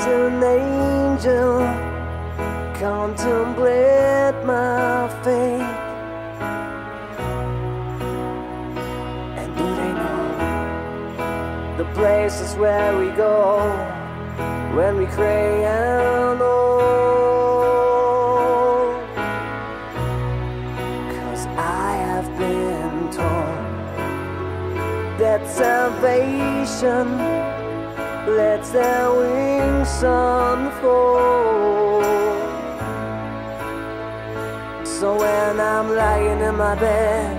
an angel contemplate my fate. And do they know the places where we go when we cry and? Cause I have been told that salvation lets their wings unfold. So when I'm lying in my bed,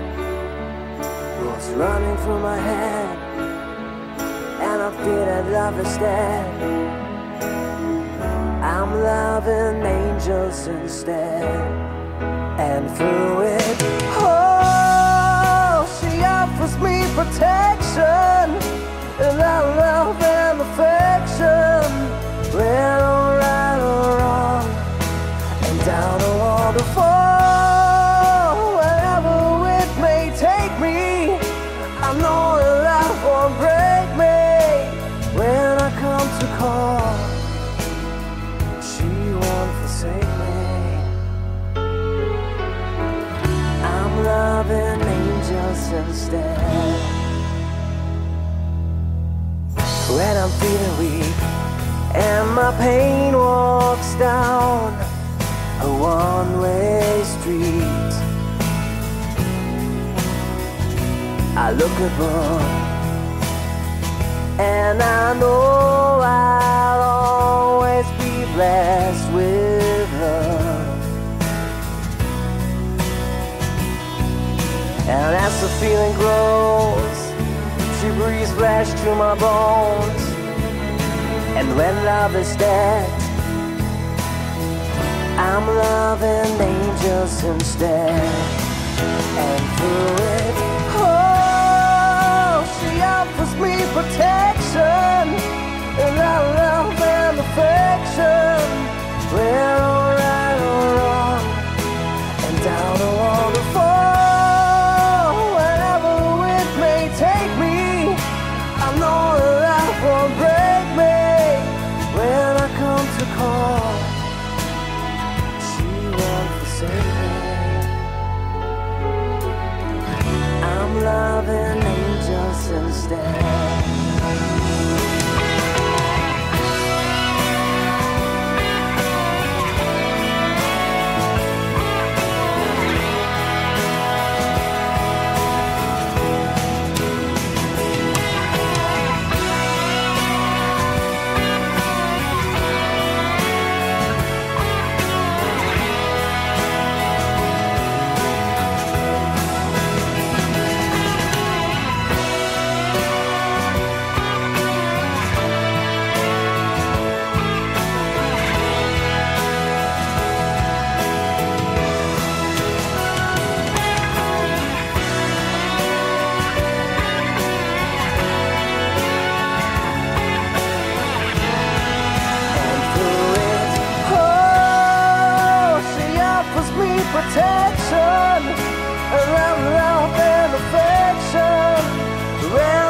what's running through my head, and I feel that love is dead. I'm loving angels instead, and through it, oh, she offers me protection, loving angels instead. When I'm feeling weak and my pain walks down a one-way street, I look above and I know I'll always be blessed with as the feeling grows, she breathes flesh to my bones. And when love is dead, I'm loving angels instead. And through it, oh, she offers me protection. And I love me protection around love and affection. When